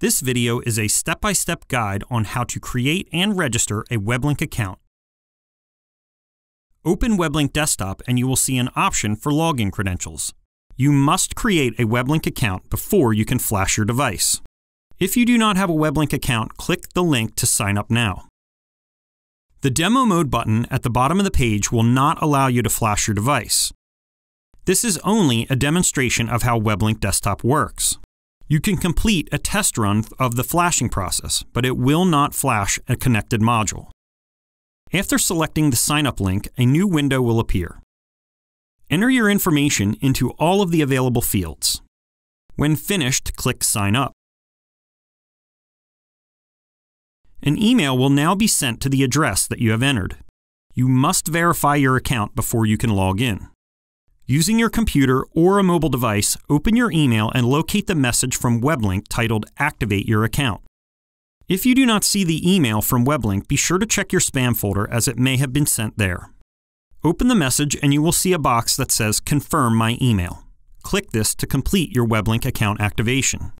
This video is a step-by-step guide on how to create and register a WebLink account. Open WebLink Desktop and you will see an option for login credentials. You must create a WebLink account before you can flash your device. If you do not have a WebLink account, click the link to sign up now. The Demo Mode button at the bottom of the page will not allow you to flash your device. This is only a demonstration of how WebLink Desktop works. You can complete a test run of the flashing process, but it will not flash a connected module. After selecting the sign up link, a new window will appear. Enter your information into all of the available fields. When finished, click Sign Up. An email will now be sent to the address that you have entered. You must verify your account before you can log in. Using your computer or a mobile device, open your email and locate the message from WebLink titled Activate Your Account. If you do not see the email from WebLink, be sure to check your spam folder as it may have been sent there. Open the message and you will see a box that says Confirm my email. Click this to complete your WebLink account activation.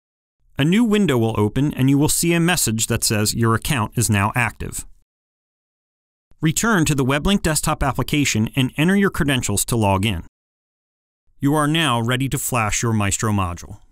A new window will open and you will see a message that says your account is now active. Return to the WebLink desktop application and enter your credentials to log in. You are now ready to flash your Maestro module.